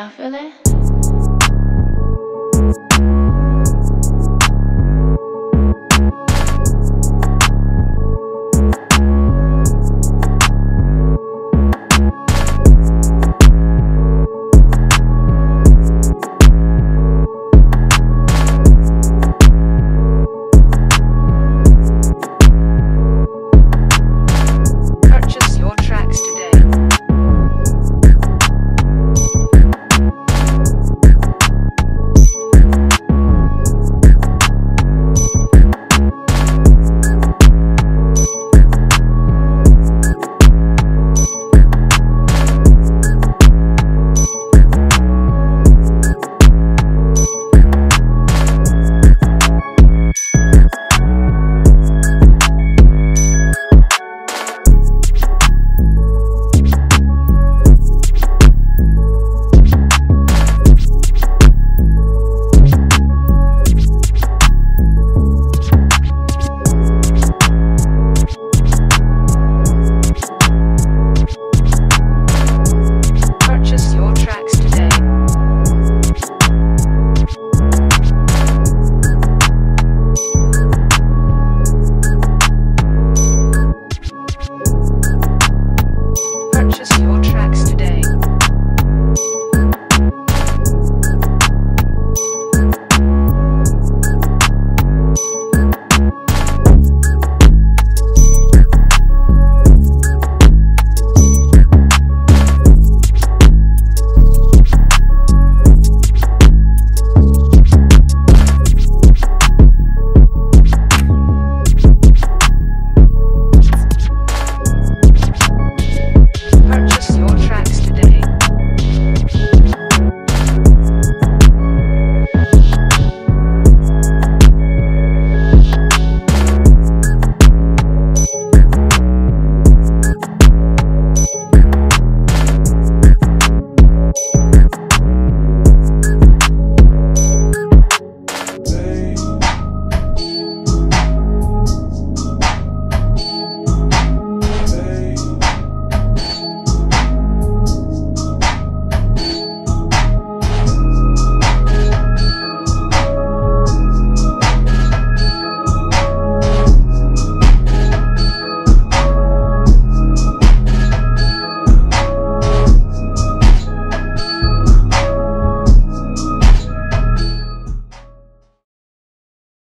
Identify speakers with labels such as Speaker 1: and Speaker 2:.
Speaker 1: y'all feel it?